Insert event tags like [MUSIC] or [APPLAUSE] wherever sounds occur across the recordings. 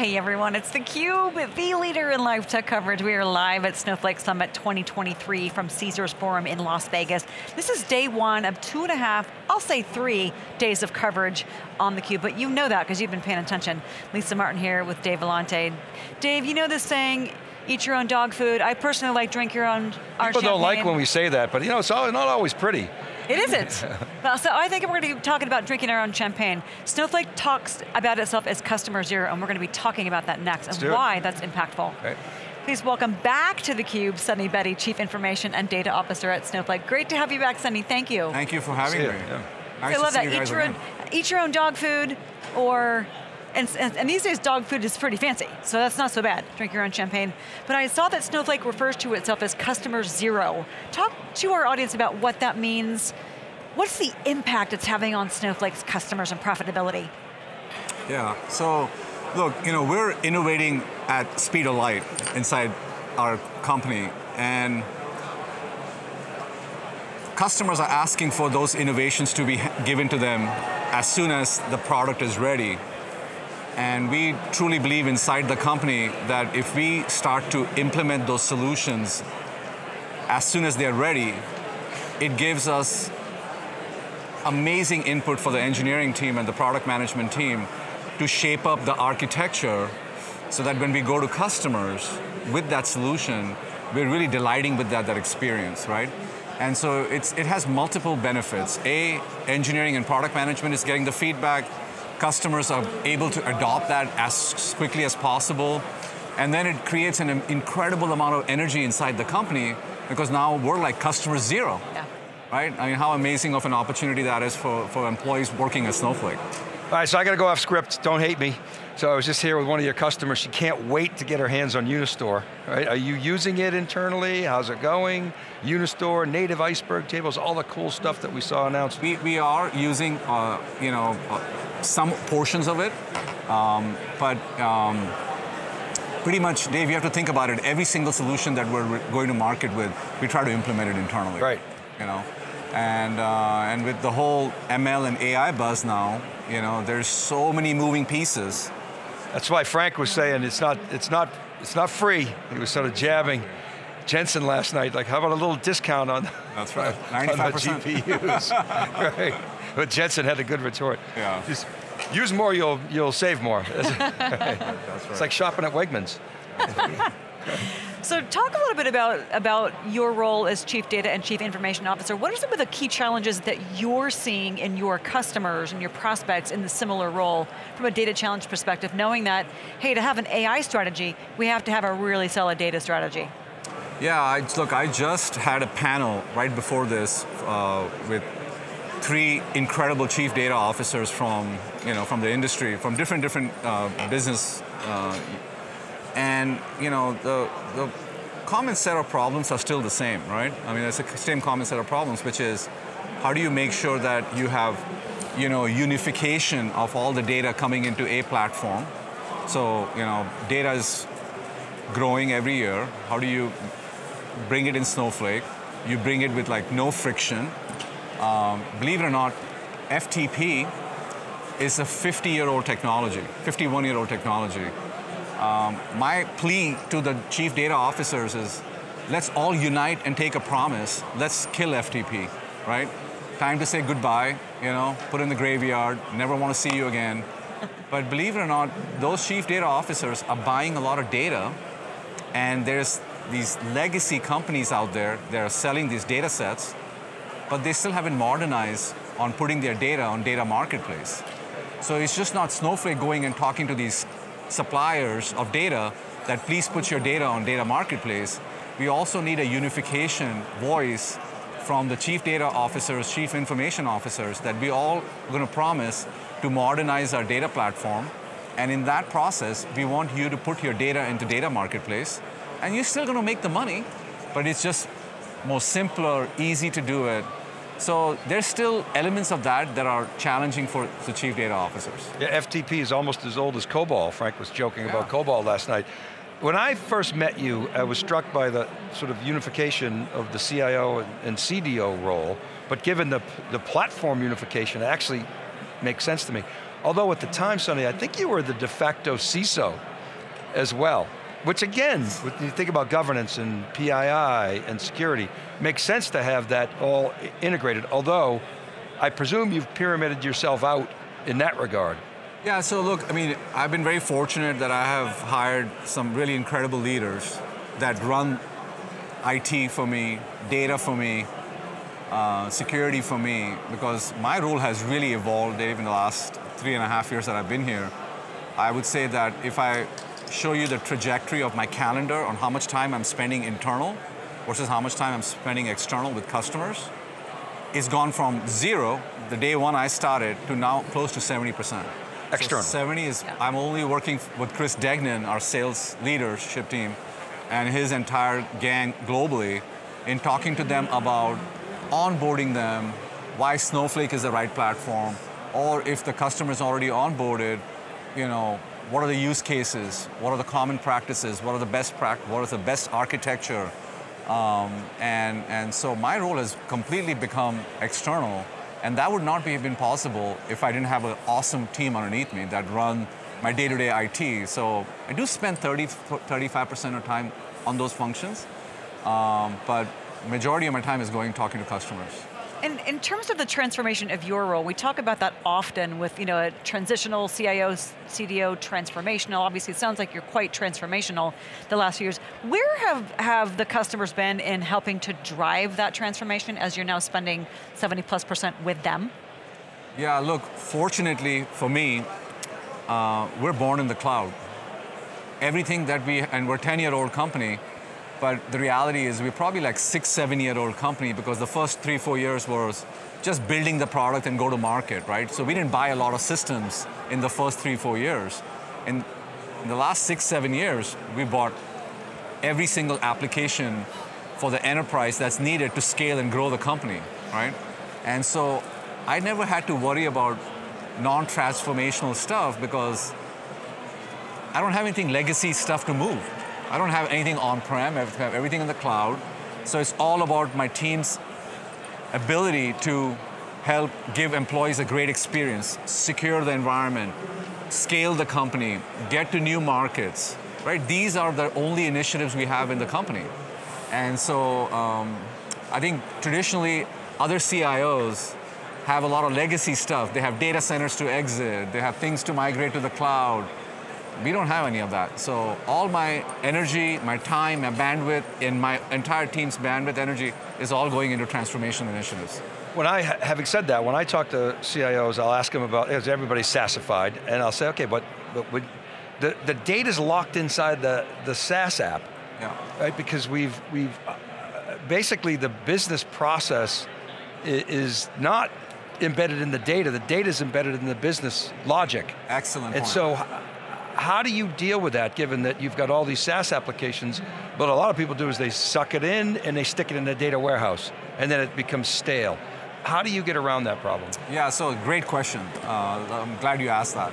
Hey everyone, it's theCUBE, the leader in live tech coverage. We are live at Snowflake Summit 2023 from Caesars Forum in Las Vegas. This is day one of two and a half, I'll say three days of coverage on theCUBE, but you know that because you've been paying attention. Lisa Martin here with Dave Vellante. Dave, you know this saying, eat your own dog food. I personally like drink your own People don't like when we say that, but you know, it's not always pretty. It isn't. [LAUGHS] well, so I think we're going to be talking about drinking our own champagne. Snowflake talks about itself as customer zero, and we're going to be talking about that next, Let's and why that's impactful. Right. Please welcome back to theCUBE, Sunny Bedi, Chief Information and Data Officer at Snowflake. Great to have you back, Sunny, thank you. Thank you for having me. Yeah. Nice I love that, you eat your, own, eat your own dog food, or and, and, and, these days dog food is pretty fancy, so that's not so bad, drink your own champagne. But I saw that Snowflake refers to itself as customer zero. Talk to our audience about what that means. What's the impact it's having on Snowflake's customers and profitability? Yeah, so look, you know, we're innovating at speed of light inside our company, and customers are asking for those innovations to be given to them as soon as the product is ready. And we truly believe inside the company that if we start to implement those solutions as soon as they're ready, it gives us amazing input for the engineering team and the product management team to shape up the architecture so that when we go to customers with that solution, we're really delighting with that, that experience, right? And so it has multiple benefits. A, engineering and product management is getting the feedback customers are able to adopt that as quickly as possible. And then it creates an incredible amount of energy inside the company because now we're like customer zero. Yeah. Right? I mean, how amazing of an opportunity that is for, for employees working at Snowflake. All right, so I got to go off script, don't hate me. So I was just here with one of your customers, she can't wait to get her hands on Unistore, right? Are you using it internally? How's it going? Unistore, native iceberg tables, all the cool stuff that we saw announced. We, we are using, uh, you know, uh, some portions of it, um, but um, pretty much, Dave, you have to think about it. Every single solution that we're going to market with, we try to implement it internally. Right. You know, and uh, and with the whole ML and AI buzz now, you know, there's so many moving pieces. That's why Frank was saying it's not it's not it's not free. He was sort of jabbing. Jensen last night, like, how about a little discount on, That's right. 95%. [LAUGHS] on the GPUs? [LAUGHS] right. But Jensen had a good retort. Yeah. Just use more, you'll you'll save more. [LAUGHS] That's right. It's like shopping at Wegmans. [LAUGHS] So talk a little bit about, about your role as Chief Data and Chief Information Officer. What are some of the key challenges that you're seeing in your customers and your prospects in the similar role from a data challenge perspective, knowing that, hey, to have an AI strategy, we have to have a really solid data strategy. Yeah, I, look, I just had a panel right before this uh, with three incredible chief data officers from, you know, from the industry, from different, different uh, business uh, and you know, the, the common set of problems are still the same, right? I mean, it's the same common set of problems, which is how do you make sure that you have you know, unification of all the data coming into a platform. So, you know, data is growing every year. How do you bring it in Snowflake? You bring it with like no friction. Um, believe it or not, FTP is a 50-year-old technology, 51-year-old technology. Um, my plea to the chief data officers is, let's all unite and take a promise. Let's kill FTP, right? Time to say goodbye, you know, put in the graveyard, never want to see you again. [LAUGHS] but believe it or not, those chief data officers are buying a lot of data, and there's these legacy companies out there that are selling these data sets, but they still haven't modernized on putting their data on data marketplace. So it's just not Snowflake going and talking to these suppliers of data that please put your data on data marketplace, we also need a unification voice from the chief data officers, chief information officers, that we all are going to promise to modernize our data platform. And in that process, we want you to put your data into data marketplace. And you're still going to make the money, but it's just more simpler, easy to do it, so there's still elements of that that are challenging for the chief data officers. Yeah, FTP is almost as old as COBOL. Frank was joking yeah. about COBOL last night. When I first met you, I was struck by the sort of unification of the CIO and CDO role, but given the, the platform unification, it actually makes sense to me. Although at the time, Sunny, I think you were the de facto CISO as well. Which again, when you think about governance and PII and security, makes sense to have that all integrated, although I presume you've pyramided yourself out in that regard. Yeah, so look, I mean, I've been very fortunate that I have hired some really incredible leaders that run IT for me, data for me, uh, security for me, because my role has really evolved, Dave, in the last three and a half years that I've been here. I would say that if I show you the trajectory of my calendar on how much time I'm spending internal versus how much time I'm spending external with customers, it's gone from zero, the day one I started, to now close to 70%. External. So 70 is, yeah. I'm only working with Chris Degnan, our sales leadership team, and his entire gang globally in talking to them about onboarding them, why Snowflake is the right platform, or if the customer is already onboarded, you know, what are the use cases? What are the common practices? What are the best? What is the best architecture? Um, and, and so my role has completely become external, and that would not be been possible if I didn't have an awesome team underneath me that run my day-to-day IT. So I do spend 30, 35% of time on those functions, um, but majority of my time is going talking to customers. And in terms of the transformation of your role, we talk about that often with you know a transitional CIO, CDO transformational. Obviously, it sounds like you're quite transformational the last few years. Where have, have the customers been in helping to drive that transformation as you're now spending 70 plus percent with them? Yeah, look, fortunately for me, uh, we're born in the cloud. Everything that we, and we're a 10 year old company, but the reality is we're probably like six, seven year old company because the first three, four years was just building the product and go to market, right? So we didn't buy a lot of systems in the first three, four years. And in the last six, seven years, we bought every single application for the enterprise that's needed to scale and grow the company, right? And so I never had to worry about non-transformational stuff because I don't have anything legacy stuff to move. I don't have anything on-prem, I have everything in the cloud. So it's all about my team's ability to help give employees a great experience, secure the environment, scale the company, get to new markets, right? These are the only initiatives we have in the company. And so um, I think traditionally other CIOs have a lot of legacy stuff. They have data centers to exit, they have things to migrate to the cloud, we don't have any of that. So all my energy, my time, my bandwidth, and my entire team's bandwidth energy is all going into transformation initiatives. When I, having said that, when I talk to CIOs, I'll ask them about, is everybody SaaSified? And I'll say, okay, but, but the, the data's locked inside the, the SaaS app, yeah. right? Because we've, we've, uh, basically the business process is not embedded in the data, the data is embedded in the business logic. Excellent And point. so how do you deal with that given that you've got all these SaaS applications, but a lot of people do is they suck it in and they stick it in a data warehouse and then it becomes stale. How do you get around that problem? Yeah, so great question. Uh, I'm glad you asked that.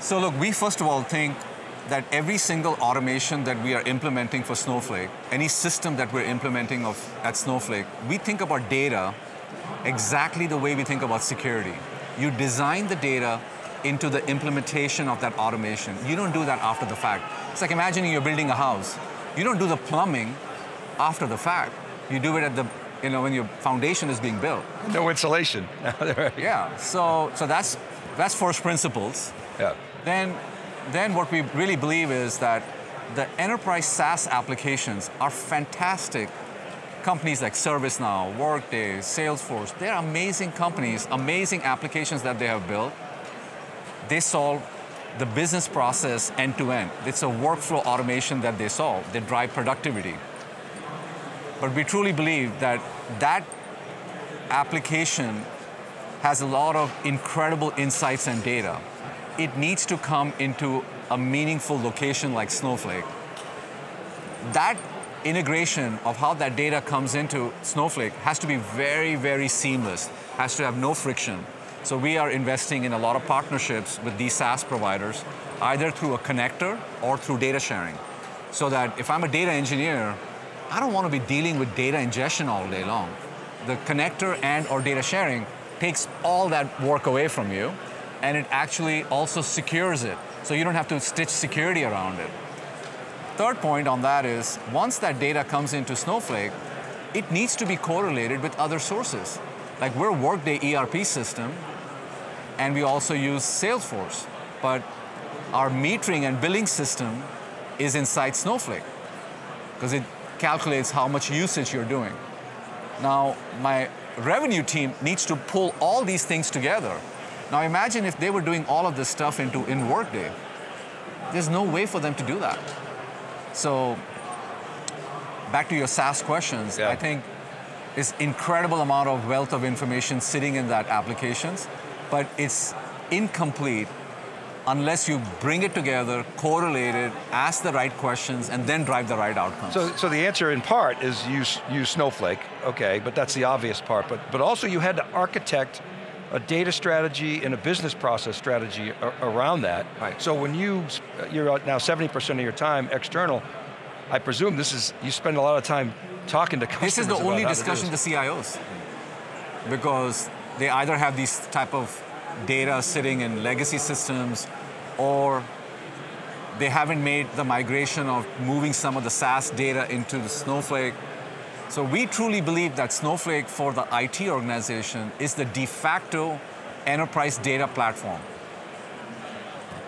So look, we first of all think that every single automation that we are implementing for Snowflake, any system that we're implementing of, at Snowflake, we think about data exactly the way we think about security. You design the data into the implementation of that automation. You don't do that after the fact. It's like imagining you're building a house. You don't do the plumbing after the fact. You do it at the, you know, when your foundation is being built. No insulation. [LAUGHS] yeah, so, so that's, that's first principles. Yeah. Then, then what we really believe is that the enterprise SaaS applications are fantastic. Companies like ServiceNow, Workday, Salesforce, they're amazing companies, amazing applications that they have built they solve the business process end to end. It's a workflow automation that they solve. They drive productivity. But we truly believe that that application has a lot of incredible insights and data. It needs to come into a meaningful location like Snowflake. That integration of how that data comes into Snowflake has to be very, very seamless, has to have no friction. So we are investing in a lot of partnerships with these SaaS providers, either through a connector or through data sharing. So that if I'm a data engineer, I don't want to be dealing with data ingestion all day long. The connector and or data sharing takes all that work away from you, and it actually also secures it. So you don't have to stitch security around it. Third point on that is, once that data comes into Snowflake, it needs to be correlated with other sources. Like we're Workday ERP system, and we also use Salesforce, but our metering and billing system is inside Snowflake, because it calculates how much usage you're doing. Now, my revenue team needs to pull all these things together. Now imagine if they were doing all of this stuff into in Workday. There's no way for them to do that. So back to your SaaS questions, Yeah. I think is incredible amount of wealth of information sitting in that applications, but it's incomplete unless you bring it together, correlate it, ask the right questions, and then drive the right outcomes. So, so the answer in part is use, use Snowflake, okay, but that's the obvious part, but, but also you had to architect a data strategy and a business process strategy around that. Right. So when you, you're now 70% of your time external, I presume this is, you spend a lot of time talking to customers This is the only to discussion the this. CIOs, because they either have these type of data sitting in legacy systems, or they haven't made the migration of moving some of the SaaS data into the Snowflake. So we truly believe that Snowflake for the IT organization is the de facto enterprise data platform.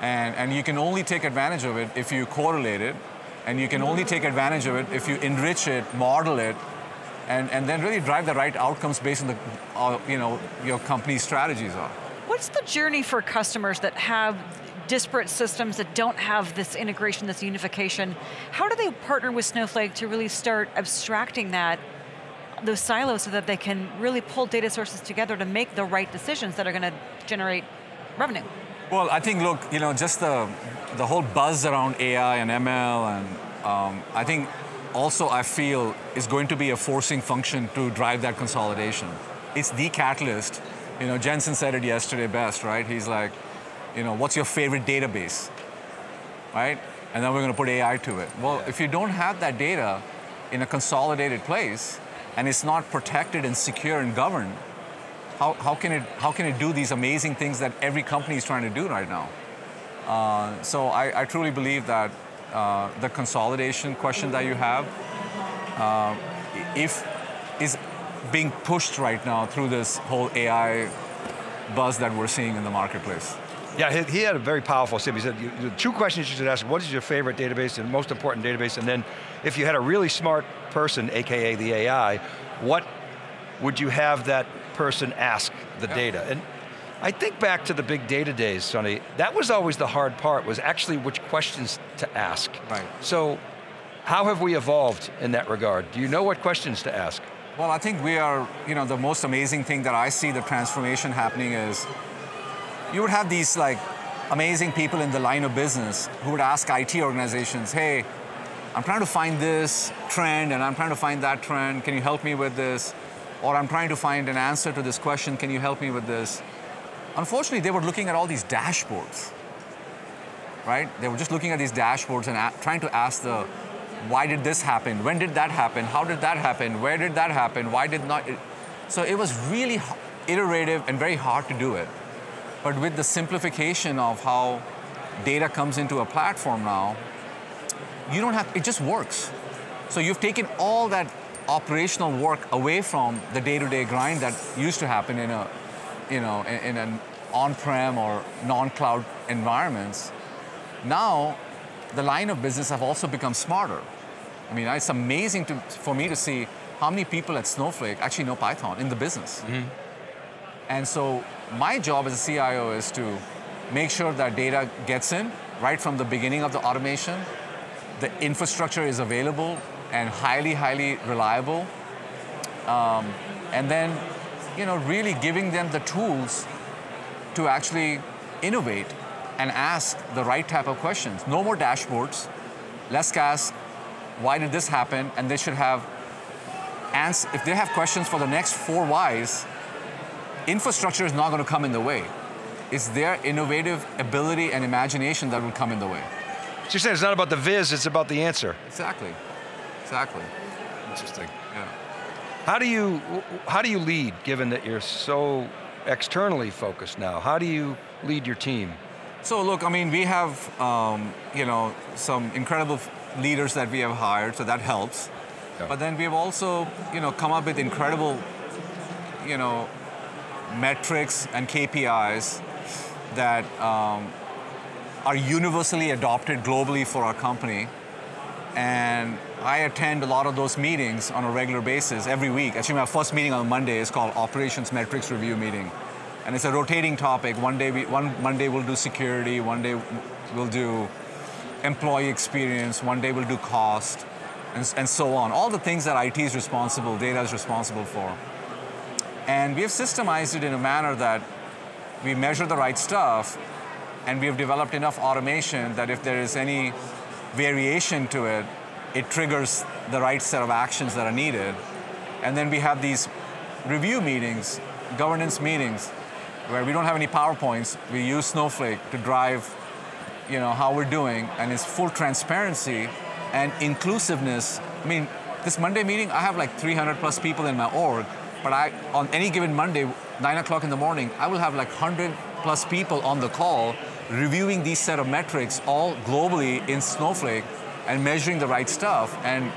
And, and you can only take advantage of it if you correlate it, and you can only take advantage of it if you enrich it, model it, and, and then really drive the right outcomes based on the, uh, you know, your company's strategies are. What's the journey for customers that have disparate systems that don't have this integration, this unification? How do they partner with Snowflake to really start abstracting that, those silos so that they can really pull data sources together to make the right decisions that are going to generate revenue? Well, I think, look, you know, just the, the whole buzz around AI and ML, and um, I think also I feel is going to be a forcing function to drive that consolidation. It's the catalyst. You know, Jensen said it yesterday best, right? He's like, you know, what's your favorite database, right? And then we're going to put AI to it. Well, if you don't have that data in a consolidated place, and it's not protected and secure and governed, how, how, can it, how can it do these amazing things that every company is trying to do right now? Uh, so I, I truly believe that uh, the consolidation question that you have, uh, if is being pushed right now through this whole AI buzz that we're seeing in the marketplace. Yeah, he, had a very powerful statement. He said, two questions you should ask, what is your favorite database and most important database? And then if you had a really smart person, AKA the AI, what would you have that person ask the Yeah. data? And I think back to the big data days, Sunny, that was always the hard part, was actually which questions to ask. Right. So how have we evolved in that regard? Do you know what questions to ask? Well, I think we are, you know, the most amazing thing that I see the transformation happening is you would have these like amazing people in the line of business who would ask IT organizations, hey, I'm trying to find this trend and I'm trying to find that trend. Can you help me with this? Or I'm trying to find an answer to this question. Can you help me with this? Unfortunately, they were looking at all these dashboards, right? They were just looking at these dashboards and trying to ask the, why did this happen? When did that happen? How did that happen? Where did that happen? Why did not? It? So it was really iterative and very hard to do it. But with the simplification of how data comes into a platform now, you don't have, it just works. So you've taken all that operational work away from the day-to-day grind that used to happen in a, you know, in, in an on-prem or non-cloud environments. Now, the line of business have also become smarter. I mean, it's amazing to, for me to see how many people at Snowflake actually know Python in the business. And so my job as a CIO is to make sure that data gets in right from the beginning of the automation. The infrastructure is available and highly, highly reliable. Um, and then, you know, really giving them the tools to actually innovate and ask the right type of questions. No more dashboards. Let's ask, why did this happen? And they should have, ans- if they have questions for the next four whys, infrastructure is not going to come in the way. It's their innovative ability and imagination that will come in the way. So you're saying it's not about the viz, it's about the answer. Exactly. Exactly. Interesting. Yeah. How do you how do you lead, given that you're so externally focused now? How do you lead your team? So look, I mean, we have um, you know some incredible leaders that we have hired, so that helps. Yeah. But then we've also you know come up with incredible you know metrics and KPIs that um, are universally adopted globally for our company. And I attend a lot of those meetings on a regular basis every week. Actually, my first meeting on Monday is called Operations Metrics Review Meeting. And it's a rotating topic. One day, we, one Monday we'll do security, one day we'll do employee experience, one day we'll do cost, and, and so on. All the things that IT is responsible, data is responsible for. And we have systemized it in a manner that we measure the right stuff, and we have developed enough automation that if there is any variation to it, it triggers the right set of actions that are needed. And then we have these review meetings, governance meetings, where we don't have any PowerPoints. We use Snowflake to drive you know, how we're doing, and it's full transparency and inclusiveness. I mean, this Monday meeting, I have like 300 plus people in my org, but I, on any given Monday, 9 o'clock in the morning, I will have like 100 plus people on the call reviewing these set of metrics all globally in Snowflake and measuring the right stuff. And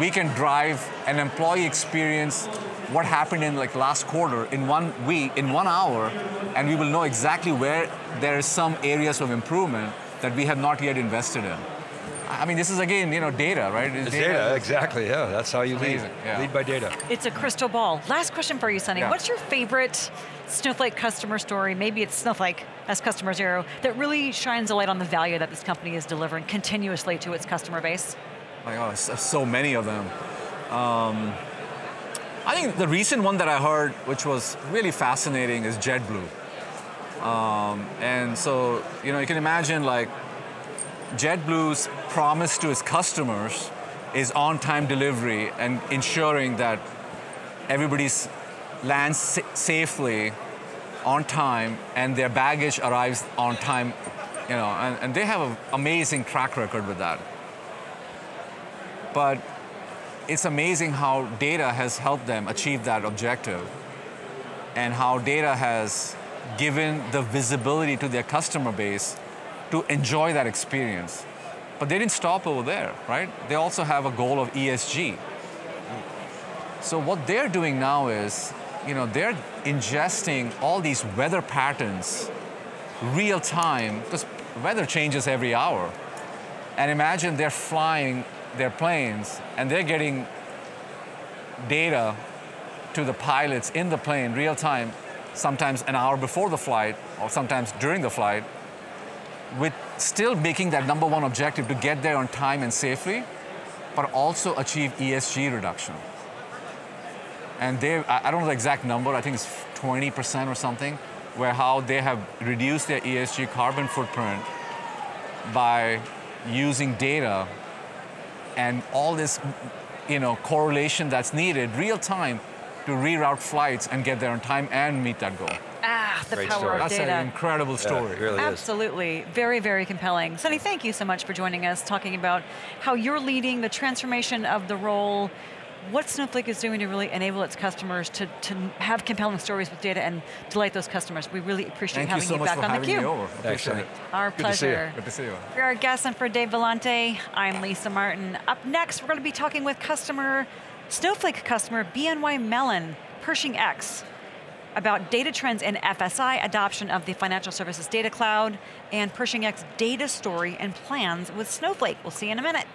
we can drive an employee experience what happened in like last quarter in one week, in one hour, and we will know exactly where there is some areas of improvement that we have not yet invested in. I mean, this is again, you know, data, right? It's data, data exactly, yeah. That's how you lead. Yeah. Lead by data. It's a crystal ball. Last question for you, Sunny. Yeah. What's your favorite Snowflake customer story? Maybe it's Snowflake as customer zero that really shines a light on the value that this company is delivering continuously to its customer base. My God, so many of them. Um, I think the recent one that I heard, which was really fascinating, is JetBlue. Um, and so, you know, you can imagine like JetBlue's promise to its customers is on-time delivery and ensuring that everybody's lands sa safely on time and their baggage arrives on time, you know, and, and they have an amazing track record with that. But it's amazing how data has helped them achieve that objective and how data has given the visibility to their customer base to enjoy that experience. But they didn't stop over there, right? They also have a goal of ESG. So what they're doing now is, you know, they're ingesting all these weather patterns real time, because weather changes every hour. And imagine they're flying their planes and they're getting data to the pilots in the plane real time, sometimes an hour before the flight or sometimes during the flight, with still making that number one objective to get there on time and safely, but also achieve ESG reduction. And they, I don't know the exact number, I think it's 20% or something, where how they have reduced their ESG carbon footprint by using data and all this you know, correlation that's needed real time to reroute flights and get there on time and meet that goal. Ah, the Great power story. of That's data. an incredible story. Yeah, it really is. Absolutely. Very, very compelling. Sunny, thank you so much for joining us, talking about how you're leading the transformation of the role, what Snowflake is doing to really enable its customers to, to have compelling stories with data and delight those customers. We really appreciate Thank you having so you much back for on having me over. Appreciate Excellent. it. Our Good to see you. pleasure. Good to see you. For our guest and for Dave Vellante, I'm Lisa Martin. Up next, we're going to be talking with customer, Snowflake customer BNY Mellon, Pershing X, about data trends in FSI, adoption of the Financial Services Data Cloud, and Pershing X data story and plans with Snowflake. We'll see you in a minute.